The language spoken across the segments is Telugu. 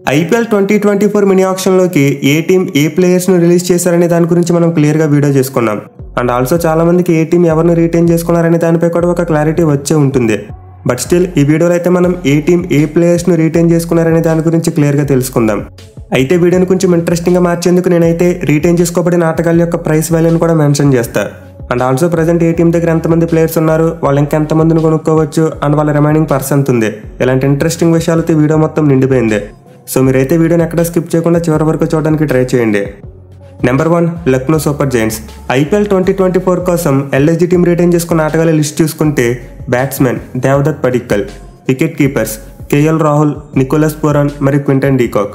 IPL twenty twenty four mini ఆప్షన్లోకి ఏ టీం ఏ ప్లేయర్స్ను రిలీజ్ చేశారనే దాని గురించి మనం క్లియర్గా వీడియో చేసుకున్నాం. అండ్ ఆల్సో చాలా మందికి ఏ టీం ఎవరిని రీటైన్ చేసుకున్నారనే దానిపై కూడా ఒక క్లారిటీ వచ్చే ఉంటుంది. బట్ స్టిల్ ఈ వీడియోలో అయితే మనం ఏ టీం ఏ ప్లేయర్స్ను రీటైన్ చేసుకున్నారనే దాని గురించి క్లియర్గా తెలుసుకుందాం. అయితే వీడియోని కొంచెం ఇంట్రెస్టింగ్గా మార్చేందుకు నేనైతే రీటైన్ చేసుకోబడిన ఆటగాళ్ళ యొక్క ప్రైస్ వాల్యూని కూడా మెన్షన్ చేస్తా. అండ్ ఆల్సో ప్రజెంట్ ఏ టీం దగ్గర ఎంతమంది ప్లేయర్స్ ఉన్నారు వాళ్ళు ఇంకా ఎంతమందిని కొనుక్కోవచ్చు అండ్ వాళ్ళ రిమైనింగ్ పర్సెంట్ ఉంది. ఇలాంటి ఇంట్రెస్టింగ్ విషయాలతో వీడియో మొత్తం నిండిపోయింది. సో మీరైతే వీడియోని ఎక్కడ స్కిప్ చేయకుండా చివరి వరకు చూడడానికి ట్రై చేయండి. Number one Lucknow super giants IPL twenty twenty four కోసం ఎల్ఎస్జి టీం రిటైన్ చేసుకున్న ఆటగాళ్ళ లిస్ట్ చూసుకుంటే batsmen Devdutt Padikkal wicket keepers KL Rahul Nicholas Pooran మరియు Quinton de Kock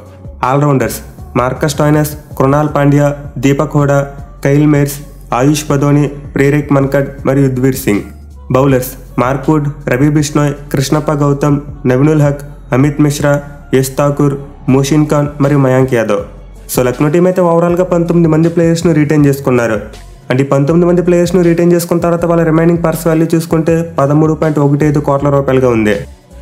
all-rounders Marcus Stoinis Krunal Pandya Deepak Hooda Kyle Mayers Ayush Badoni Prerak Mankad మరియు Yudhvir Singh bowlers Mark Wood Ravi Bishnoi Krishnappa Gowtham Naveen-ul Haq Amit Mishra Yash Thakur Mohsin Khan మరియు మయాంక్ యాదవ్. సో లక్నో టీం అయితే ఓవరాల్గా పంతొమ్మిది మంది ప్లేయర్స్ను రిటైన్ చేసుకున్నారు. అంటే ఈ పంతొమ్మిది మంది ప్లేయర్స్ను రిటైన్ చేసుకున్న తర్వాత వాళ్ళ రిమైనింగ్ పర్స్ వాల్యూ చూసుకుంటే పదమూడు పాయింట్ ఒకటి ఐదు కోట్ల రూపాయలుగా ఉంది.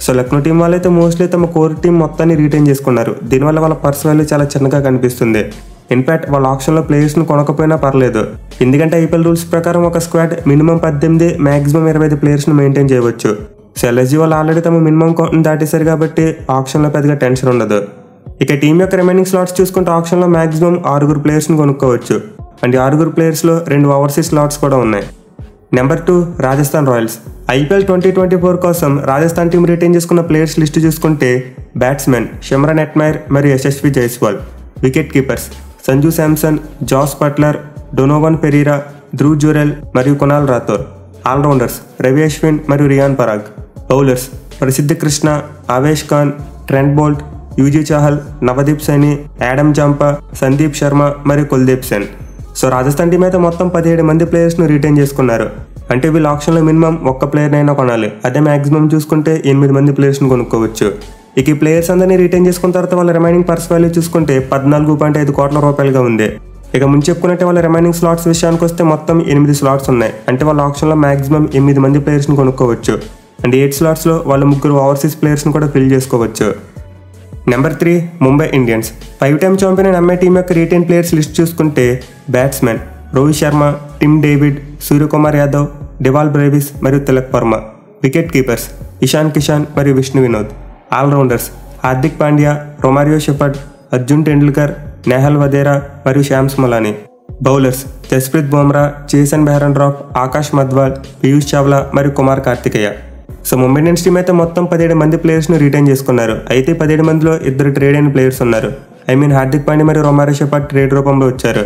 సో లక్నో టీం వాళ్ళైతే మోస్ట్లీ తమ కోర్ టీం మొత్తాన్ని రిటైన్ చేసుకున్నారు. దీనివల్ల వాళ్ళ పర్స్ వాల్యూ చాలా చిన్నగా కనిపిస్తుంది. ఇన్ఫాక్ట్ వాళ్ళ ఆప్షన్లో ప్లేయర్స్ను కొనకపోయినా పర్లేదు. ఎందుకంటే ఐపీఎల్ రూల్స్ ప్రకారం ఒక స్క్వాడ్ మినిమం పద్దెనిమిది మ్యాక్సిమం ఇరవై ఐదు ప్లేయర్స్ను మెయింటైన్ చేయవచ్చు. సో ఎల్ఎస్జీ వాళ్ళు ఆల్రెడీ తమ మినిమం కౌంట్ని దాటేశారు కాబట్టి ఆప్షన్లో పెద్దగా టెన్షన్ ఉండదు. ఇక టీం యొక్క రిమైనింగ్ స్లాట్స్ చూసుకుంటే ఆప్షన్లో మాక్సిమం ఆరుగురు ప్లేయర్స్ని కొనుక్కోవచ్చు. అండ్ ఆరుగురు ప్లేయర్స్లో రెండు ఓవర్సీస్ స్లాట్స్ కూడా ఉన్నాయి. Number two Rajasthan Royals. IPL twenty twenty four కోసం రాజస్థాన్ టీం రిటైన్ చేసుకున్న ప్లేయర్స్ లిస్ట్ చూసుకుంటే బ్యాట్స్మెన్ షమ్రన్ ఎట్మైర్ మరియు Yashasvi Jaiswal. Wicket keepers Sanju Samson Jos Buttler Donovan Ferreira Dhruv Jurel మరియు కునాల్ రాథోర్. ఆల్రౌండర్స్ రవి అశ్విన్ మరియు Riyan Parag. Bowlers Prasidh Krishna Avesh Khan Trent Boult Yuzi Chahal Navdeep Saini Adam Zampa Sandeep Sharma మరియు కుల్దీప్ సెన్. సో రాజస్థాన్ టీం అయితే మొత్తం పదిహేడు మంది ప్లేయర్స్ను రిటైన్ చేసుకున్నారు. అంటే వీళ్ళు ఆప్షన్లో మినిమం ఒక్క ప్లేయర్నైనా కొనాలి. అదే మాక్సిమం చూసుకుంటే ఎనిమిది మంది ప్లేయర్స్ని కొనుక్కోవచ్చు. ఇక ఈ ప్లేయర్స్ అందరినీ రిటైన్ చేసుకున్న తర్వాత వాళ్ళ రిమైనింగ్ పర్స్ వాల్యూ చూసుకుంటే పద్నాలుగు పాయింట్ ఐదు కోట్ల రూపాయలుగా ఉంది. ఇక ముందు చెప్పుకున్నట్టే వాళ్ళ రిమైనింగ్ స్లాట్స్ విషయానికి వస్తే మొత్తం ఎనిమిది స్లాట్స్ ఉన్నాయి. అంటే వాళ్ళ ఆప్షన్లో మాక్సిమం ఎనిమిది మంది ప్లేయర్స్ని కొనుక్కోవచ్చు. అండ్ ఎయిట్ స్లాట్స్లో వాళ్ళ ముగ్గురు ఓవర్సీస్ ప్లేయర్స్ని కూడా ఫిల్ చేసుకోవచ్చు. Number three Mumbai Indians five time champion అయిన ఎంఐ టీం యొక్క రిటైన్ ప్లేయర్స్ లిస్ట్ చూసుకుంటే batsmen Rohit Sharma Tim David Suryakumar Yadav Dewald Brevis మరియు తిలక్ వర్మ. వికెట్ కీపర్స్ ఇషాన్ కిషాన్ మరియు Vishnu Vinod. All-rounders Hardik Pandya Romario Shepherd Arjun Tendulkar Nehal Wadhera మరియు Shams Mulani. Bowlers Jasprit Bumrah Jason Behrendorff Akash Madhwal Piyush Chawla మరియు Kumar Kartikeya. So Mumbai Indians team అయితే మొత్తం పదిహేడు మంది ప్లేయర్స్ను రిటైన్ చేసుకున్నారు. అయితే పదిహేడు మందిలో ఇద్దరు ట్రేడ్ అయిన ప్లేయర్స్ ఉన్నారు. ఐ మీన్ హార్దిక్ పాండే మరియు రొమారో షెపాట్ ట్రేడ్ రూపంలో వచ్చారు.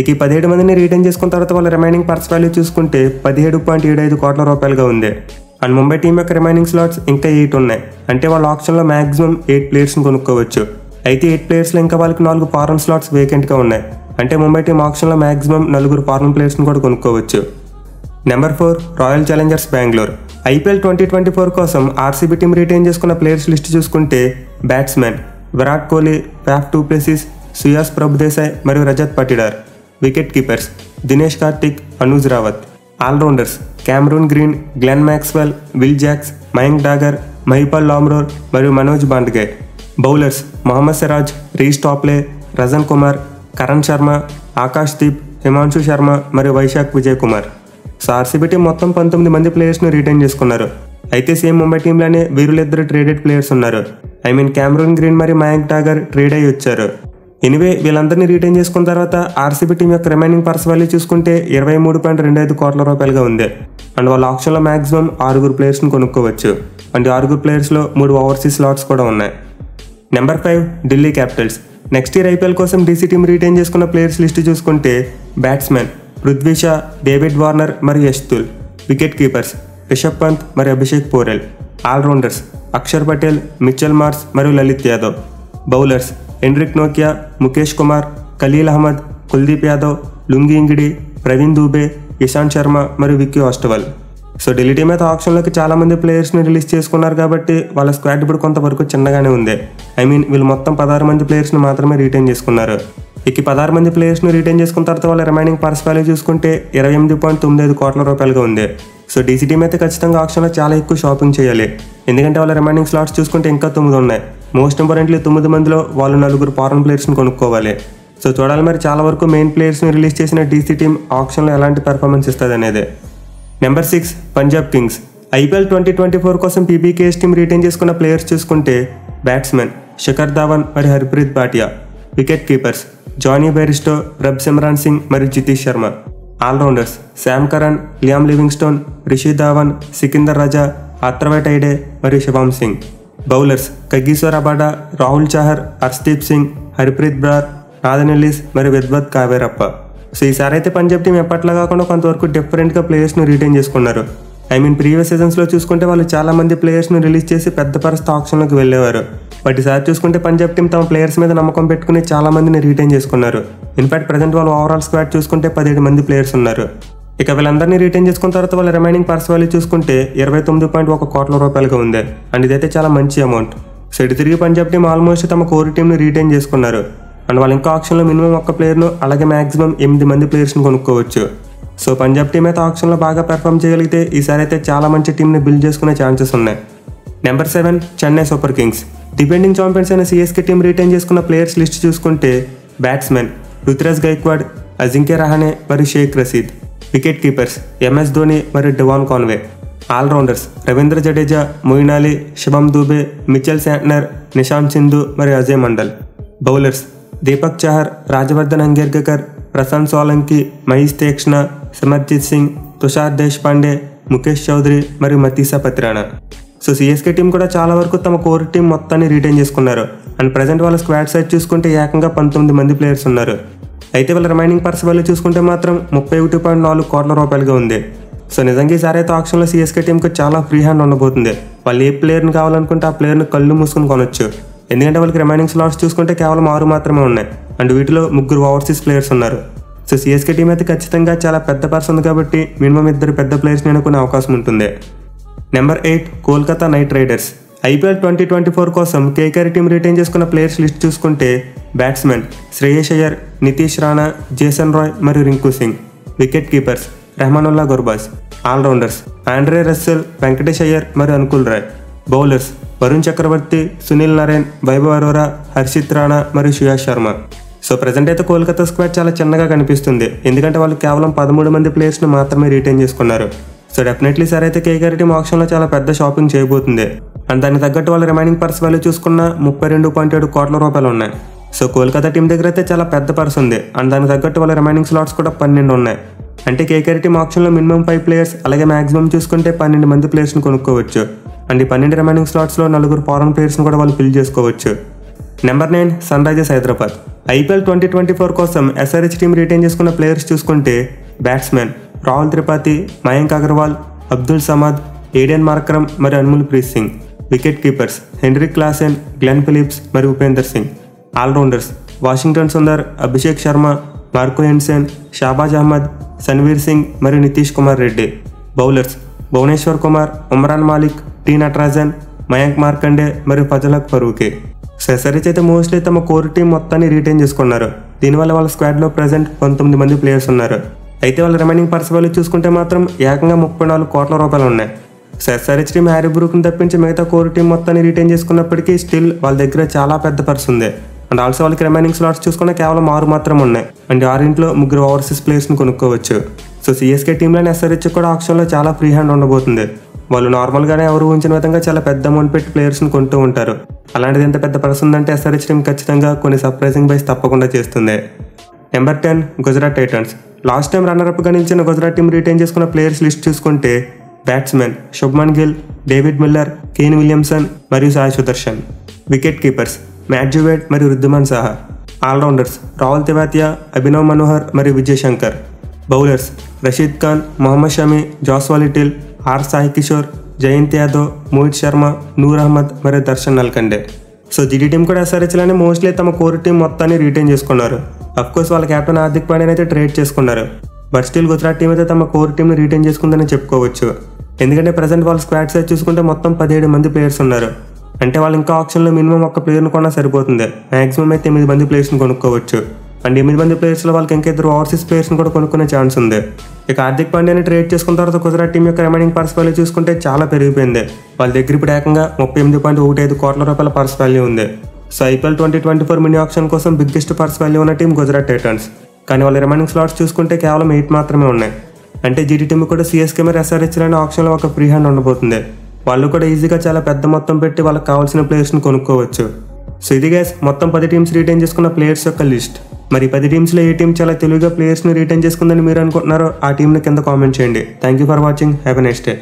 ఇక ఈ పదిహేడు మందిని రిటైన్ చేసుకున్న తర్వాత వాళ్ళ రిమైనింగ్ పర్స్ వాల్యూ చూసుకుంటే పదిహేడు పాయింట్ ఏడు ఐదు కోట్ల రూపాయలుగా ఉంది. అండ్ ముంబై టీం యొక్క రిమైనింగ్ స్లాట్స్ ఇంకా ఎయిట్ ఉన్నాయి. అంటే వాళ్ళ ఆప్షన్లో మాక్సిమం ఎయిట్ ప్లేయర్స్ని కొనుక్కోవచ్చు. అయితే ఎయిట్ ప్లేయర్స్లో ఇంకా వాళ్ళకి నాలుగు ఫారెన్ స్లాట్స్ వేకెంట్గా ఉన్నాయి. అంటే ముంబై టీం ఆప్షన్లో మాక్సిమం నలుగురు ఫారెన్ ప్లేయర్స్ని కూడా కొనుక్కోవచ్చు. Number four royal challengers Bengaluru IPL twenty twenty four కోసం ఆర్సీబీ టీం రిటైన్ చేసుకున్న ప్లేయర్స్ లిస్ట్ చూసుకుంటే batsmen Virat Kohli Faf du Plessis Suyash Prabhudessai మరియు Rajat Patidar wicket keepers Dinesh Karthik Anuj Rawat all-rounders Cameron Green Glenn Maxwell Will Jacks Mayank Dagar Mahipal Lomror మరియు Manoj Bhandage bowlers Mohammed Siraj Reece Topley Rajan Kumar Karn Sharma Akash Deep Himanshu Sharma మరియు Vyshak Vijay Kumar so RCB team మొత్తం పంతొమ్మిది మంది ప్లేయర్స్ను రిటైన్ చేసుకున్నారు. అయితే సేమ్ ముంబై టీంలోనే వీరులిద్దరు ట్రేడెడ్ ప్లేయర్స్ ఉన్నారు. ఐ మీన్ క్యామరూన్ గ్రీన్ మరియు మయాంక్ టాగర్ ట్రేడ్ అయ్యి వచ్చారు. ఎనివే వీళ్ళందరినీ రిటైన్ చేసుకున్న తర్వాత ఆర్సీబీ టీం యొక్క రిమైనింగ్ పర్స్ వాల్యూ చూసుకుంటే ఇరవై మూడు పాయింట్ రెండు ఐదు కోట్ల రూపాయలుగా ఉంది. అండ్ వాళ్ళ ఆప్షన్లో మాక్సిమం ఆరుగురు ప్లేయర్స్ని కొనుక్కోవచ్చు. అండ్ ఆరుగురు ప్లేయర్స్లో మూడు ఓవర్సీస్ స్లాట్స్ కూడా ఉన్నాయి. Number five Delhi capitals next year IPL కోసం డీసీ టీం రిటైన్ చేసుకున్న ప్లేయర్స్ లిస్ట్ చూసుకుంటే batsmen Prithvi Shah David Warner మరియు యశ్తుల్. వికెట్ కీపర్స్ రిషబ్ పంత్ మరియు Abhishek Porel. All rounders Axar Patel Mitchell Marsh మరియు లలిత్ యాదవ్. బౌలర్స్ ఎండ్రిక్ నోకియా ముఖేష్ కుమార్ ఖలీల్ అహ్మద్ కుల్దీప్ యాదవ్ లుంగి ఇంగిడి ప్రవీణ్ దూబే ఇషాంత్ శర్మ మరియు విక్కీ ఆస్టవల్. సో ఢిల్లీ టీమ్ అయితే ఆప్షన్లోకి చాలామంది ప్లేయర్స్ని రిలీజ్ చేసుకున్నారు కాబట్టి వాళ్ళ స్క్వాడ్ ఇప్పుడు కొంతవరకు చిన్నగానే ఉంది. ఐ మీన్ వీళ్ళు మొత్తం పదహారు మంది ప్లేయర్స్ని మాత్రమే రిటైన్ చేసుకున్నారు. ఇక పదహారు మంది ప్లేయర్స్ని రిటైన్ చేసుకున్న తర్వాత వాళ్ళ రిమైనింగ్ పర్స్ వాల్యూ చూసుకుంటే ఇరవై ఎనిమిది పాయింట్ తొమ్మిది ఐదు కోట్ల రూపాయలుగా ఉంది. సో డీసీ టీం అయితే ఖచ్చితంగా ఆప్షన్లో చాలా ఎక్కువ షాపింగ్ చేయాలి. ఎందుకంటే వాళ్ళ రిమైనింగ్ స్లాట్స్ చూసుకుంటే ఇంకా తొమ్మిది ఉన్నాయి. మోస్ట్ ఇంపార్టెంట్లీ తొమ్మిది మందిలో వాళ్ళు నలుగురు ఫారెన్ ప్లేయర్స్ని కొనుక్కోవాలి. సో చూడాలి మరి చాలా వరకు మెయిన్ ప్లేయర్స్ని రిలీజ్ చేసిన డీసీ టీం ఆప్షన్లో ఎలాంటి పెర్ఫార్మెన్స్ ఇస్తుంది అనేది. Number six Punjab kings IPL twenty twenty four కోసం పీబీకేఎస్ టీం రిటైన్ చేసుకున్న ప్లేయర్స్ చూసుకుంటే బ్యాట్స్మెన్ శిఖర్ ధావన్ మరి Harpreet Bhatia wicket keepers Jonny Bairstow Prabhsimran Singh మరియు Jitesh Sharma. All-rounders Sam Curran Liam Livingstone Rishi Dhawan Sikandar Raza Atharva Taide మరియు Shubham Singh. Bowlers Kagiso Rabada Rahul Chahar Arshdeep Singh Harpreet Brar Nathan Ellis మరియు విద్వత్ కావేరప్ప. సో ఈసారి అయితే పంజాబ్ టీం ఎప్పట్లా కాకుండా కొంతవరకు డిఫరెంట్గా ప్లేయర్స్ను రిటైన్ చేసుకున్నారు. ఐ మీన్ ప్రీవియస్ సీజన్స్లో చూసుకుంటే వాళ్ళు చాలామంది ప్లేయర్స్ను రిలీజ్ చేసి పెద్ద పరిస్థితి ఆప్షన్లోకి వెళ్ళేవారు. బట్ ఈసారి చూసుకుంటే పంజాబ్ టీం తమ ప్లేయర్స్ మీద నమ్మకం పెట్టుకుని చాలా మందిని రిటైన్ చేసుకున్నారు. ఇన్ఫాక్ట్ ప్రజెంట్ వాళ్ళు ఓవరాల్ స్క్వాడ్ చూసుకుంటే పదిహేడు మంది ప్లేయర్స్ ఉన్నారు. ఇక వీళ్ళందరినీ రిటైన్ చేసుకున్న తర్వాత వాళ్ళ రిమైనింగ్ పర్స్ వాల్యూ చూసుకుంటే ఇరవై తొమ్మిది పాయింట్ ఒక కోట్ల రూపాయలుగా ఉంది. అండ్ ఇదైతే చాలా మంచి అమౌంట్ సో ఇటు తిరిగి పంజాబ్ టీం ఆల్మోస్ట్ తమ కోర్ టీంని రిటైన్ చేసుకున్నారు. అండ్ వాళ్ళు ఇంకా ఆప్షన్లో మినిమం ఒక్క ప్లేయర్ను అలాగే మాక్సిమం ఎనిమిది మంది ప్లేయర్స్ని కొనుక్కోవచ్చు. సో పంజాబ్ టీం అయితే ఆప్షన్లో బాగా పెర్ఫామ్ చేయగలిగితే ఈసారి అయితే చాలా మంచి టీంని బిల్డ్ చేసుకునే ఛాన్సెస్ ఉన్నాయి. Number seven Chennai super kings defending champions అయిన సిఎస్కే టీం రిటైన్ చేసుకున్న ప్లేయర్స్ లిస్ట్ చూసుకుంటే బ్యాట్స్మెన్ రుతురాజ్ గైక్వాడ్ అజింక్య రహానే మరియు Shaik Rasheed wicket keepers MS Dhoni మరియు Devon Conway all-rounders Ravindra Jadeja Moeen Ali Shivam Dube Mitchell Santner Nishant Sindhu మరియు అజయ్ మండల్ బౌలర్స్ దీపక్ చహర్ రాజవర్ధన్ అంగేర్కర్ ప్రశాంత్ సోలంకి మహేష్ తీక్షణ సిమర్జిత్ సింగ్ తుషార్ దేశ్పాండే ముఖేష్ చౌదరి మరియు Matheesha Pathirana so CSK team కూడా చాలా వరకు తమ కోర్ టీం మొత్తాన్ని రిటైన్ చేసుకున్నారు. అండ్ ప్రజెంట్ వాళ్ళ స్క్వాడ్ సైజ్ చూసుకుంటే ఏకంగా పంతొమ్మిది మంది ప్లేయర్స్ ఉన్నారు. అయితే వాళ్ళ రిమైనింగ్ పర్స్ వాల్యూ చూసుకుంటే మాత్రం ముప్పై ఒకటి పాయింట్ నాలుగు కోట్ల రూపాయలుగా ఉంది. సో నిజంగా ఈసారి అయితే ఆప్షన్లో సిఎస్కే టీంకి చాలా ఫ్రీ హ్యాండ్ ఉండబోతుంది. వాళ్ళు ఏ ప్లేయర్ని కావాలనుకుంటే ఆ ప్లేయర్ని కళ్ళు మూసుకుని కొనొచ్చు. ఎందుకంటే వాళ్ళకి రిమైనింగ్ స్లాట్స్ చూసుకుంటే కేవలం ఆరు మాత్రమే ఉన్నాయి. అండ్ వీటిలో ముగ్గురు ఓవర్సీస్ ప్లేయర్స్ ఉన్నారు. సో సిఎస్కే టీం అయితే ఖచ్చితంగా చాలా పెద్ద పర్స్ ఉంది కాబట్టి మినిమం ఇద్దరు పెద్ద ప్లేయర్స్ని అనుకునే అవకాశం ఉంటుంది. Number eight Kolkata knight riders. IPL twenty twenty four కోసం కేకేఆర్ టీం రిటైన్ చేసుకున్న ప్లేయర్స్ లిస్ట్ చూసుకుంటే batsmen Shreyas Iyer Nitish Rana Jason Roy మరియు Rinku Singh. Wicket keepers Rahmanullah Gurbaz all-rounders Andre Russell Venkatesh Iyer మరియు అనుకుల్ రాయ్. బౌలర్స్ వరుణ్ చక్రవర్తి సునీల్ నారాయణ్ వైభవ్ అరోరా హర్షిత్ రాణా మరియు సుయాష్ శర్మ. సో ప్రజెంట్ అయితే కోల్కతా స్క్వాడ్ చాలా చిన్నగా కనిపిస్తుంది. ఎందుకంటే వాళ్ళు కేవలం పదమూడు మంది ప్లేయర్స్ను మాత్రమే రిటైన్ చేసుకున్నారు. సో డెఫినెట్లీ సార్ అయితే కేకే టీం ఆప్షన్లో చాలా పెద్ద షాపింగ్ చేయబోతుంది. అండ్ దానికి తగ్గట్టు వాళ్ళ రిమైనింగ్ పర్స్ వాల్యూ చూసుకున్న ముప్పై రెండు పాయింట్ ఏడు కోట్ల రూపాయలు ఉన్నాయి. సో కోల్కతా టీం దగ్గర అయితే చాలా పెద్ద పర్స్ ఉంది. అండ్ దానికి తగ్గట్టు వాళ్ళ రిమైనింగ్ స్లాట్స్ కూడా పన్నెండు ఉన్నాయి. అంటే కేకేఆర్ టీం ఆప్షన్లో మినిమం ఫైవ్ ప్లేయర్స్ అలాగే మాక్సిమం చూసుకుంటే పన్నెండు మంది ప్లేయర్స్ని కొనుక్కోవచ్చు. అండ్ ఈ పన్నెండు రిమైనింగ్ స్లాట్స్లో నలుగురు ఫారెన్ ప్లేయర్స్ని కూడా వాళ్ళు ఫిల్ చేసుకోవచ్చు. Number nine sunrisers Hyderabad IPL twenty twenty four కోసం ఎస్ఆర్హెచ్ టీం రిటైన్ చేసుకున్న ప్లేయర్స్ చూసుకుంటే batsmen Rahul Tripathi Mayank Agarwal Abdul Samad Aiden Markram మరియు Anmolpreet Singh. Wicket keepers Heinrich Klaasen Glenn Phillips మరియు Upendra Singh. All-rounders Washington Sundar Abhishek Sharma Marco Jansen Shahbaz Ahmed Sanvir Singh మరియు నితీష్ కుమార్ రెడ్డి. బౌలర్స్ భువనేశ్వర్ కుమార్ ఉమ్రాన్ మాలిక్ టీ నటరాజన్ మయాంక్ మార్కండే మరియు ఫజలక్ ఫరూకే సెసరీస్ అయితే మోస్ట్లీ తమ కోర్ టీం మొత్తాన్ని రీటైన్ చేసుకున్నారు. దీనివల్ల వాళ్ళ స్క్వాడ్లో ప్రజెంట్ పంతొమ్మిది మంది ప్లేయర్స్ ఉన్నారు. అయితే వాళ్ళ రిమైనింగ్ పర్స్ చూసుకుంటే మాత్రం ఏకంగా ముప్పై నాలుగు కోట్ల రూపాయలు ఉన్నాయి. సెసరీస్ టీం హ్యారీ బ్రూక్ని తప్పించి మిగతా కోర్ టీం మొత్తాన్ని రిటైన్ చేసుకున్నప్పటికీ స్టిల్ వాళ్ళ దగ్గర చాలా పెద్ద పర్స్ ఉంది. అండ్ ఆల్సో వాళ్ళకి రిమైనింగ్ స్లాట్స్ చూసుకున్న కేవలం ఆరు మాత్రం ఉన్నాయి. అండ్ ఆరింట్లో ముగ్గురు ఓవర్సీస్ ప్లేయర్స్ని కొనుక్కోవచ్చు. సో సిఎస్కే టీంలోని ఎస్ఆర్హెచ్ కూడా ఆప్షన్లో చాలా ఫ్రీ హ్యాండ్ ఉండబోతుంది. వాళ్ళు నార్మల్గానే ఎవరు ఉంచిన విధంగా చాలా పెద్ద అమౌంట్ పెట్టి ప్లేయర్స్ని కొంటూ ఉంటారు. అలాంటిది ఎంత పెద్ద పర్స్ ఉందంటే ఎస్ఆర్హెచ్ టీం ఖచ్చితంగా కొన్ని సర్ప్రైజింగ్ బైస్ తప్పకుండా చేస్తుంది. Number ten Gujarat titans last time రన్నర్అప్గా నిలిచిన గుజరాత్ టీం రిటైన్ చేసుకున్న ప్లేయర్స్ లిస్ట్ చూసుకుంటే batsmen Shubman Gill David Miller Kane Williamson మరియు Sai Sudharsan wicket keepers Matt Wade మరియు రుద్దుమాన్ సాహా ఆల్రౌండర్స్ రాహుల్ తివాతియా అభినవ్ మనోహర్ మరియు Vijay Shankar bowlers Rashid Khan Mohammed Shami Joshua Little R Sai Kishore Jayant Yadav Mohit Sharma Noor Ahmad మరియు Darshan Nalkande so GT team కూడా ఎస్ఆర్హెచ్లోనే మోస్ట్లీ తమ కోర్ టీం మొత్తాన్ని రీటైన్ చేసుకున్నారు. కోర్స్ వాళ్ళ కెప్టెన్ హార్దిక్ పాండ్యాని అయితే ట్రేడ్ చేసుకున్నారు. బట్ స్టిల్ గుజరాత్ టీం అయితే తమ కోర్ టీంని రీటైన్ చేసుకుందని చెప్పుకోవచ్చు. ఎందుకంటే ప్రజెంట్ వాళ్ళ స్క్వాడ్ సైజ్ చూసుకుంటే మొత్తం పదిహేడు మంది ప్లేయర్స్ ఉన్నారు. అంటే వాళ్ళు ఇంకా ఆప్షన్లో మినిమం ఒక ప్లేయర్ని కొన్నా సరిపోతుంది. మాక్సిమం అయితే ఎనిమిది మంది ప్లేయర్స్ని కొనుక్కోవచ్చు. అండ్ ఎనిమిది మంది ప్లేయర్స్లో వాళ్ళకి ఇంకా ఇద్దరు ఓవర్సీస్ ప్లేయర్స్ని కూడా కొనుక్కునే ఛాన్స్ ఉంది. ఇక హార్దిక్ పాండ్యాని ట్రేడ్ చేసుకున్న తర్వాత గుజరాత్ టీం యొక్క రిమైనింగ్ పర్స్ వాల్యూ చూసుకుంటే చాలా పెరిగిపోయింది. వాళ్ళ దగ్గర ఇప్పుడు ఏకంగా ముప్పై ఎనిమిది పాయింట్ ఒకటి ఐదు కోట్ల రూపాయల పర్స్ వాల్యూ ఉంది. So IPL twenty twenty four mini auction కోసం బిగ్గెస్ట్ పర్స్ వాల్యూ ఉన్న టీం గుజరాత్ టైటన్స్. కానీ వాళ్ళ రిమైనింగ్ స్లాట్స్ చూసుకుంటే కేవలం ఎయిట్ మాత్రమే ఉన్నాయి. అంటే జీటీ టీం కూడా సిఎస్కే మరి ఎస్ఆర్హెచ్ అనే ఆప్షన్లో ఒక ఫ్రీ హ్యాండ్ ఉండబోతుంది. వాళ్ళు కూడా ఈజీగా చాలా పెద్ద మొత్తం పెట్టి వాళ్ళకి కావాల్సిన ప్లేయర్స్ని కొనుక్కోవచ్చు. సో ఇది గైస్ మొత్తం పది టీమ్స్ రిటైన్ చేసుకున్న ప్లేయర్స్ యొక్క లిస్ట్ మరి పది టీమ్స్లో ఏ టీం చాలా తెలివిగా ప్లేయర్స్ని రిటైన్ చేసుకుందని మీరు అనుకుంటున్నారో ఆ టీంని కింద కామెంట్ చేయండి. Thank you for watching happy next day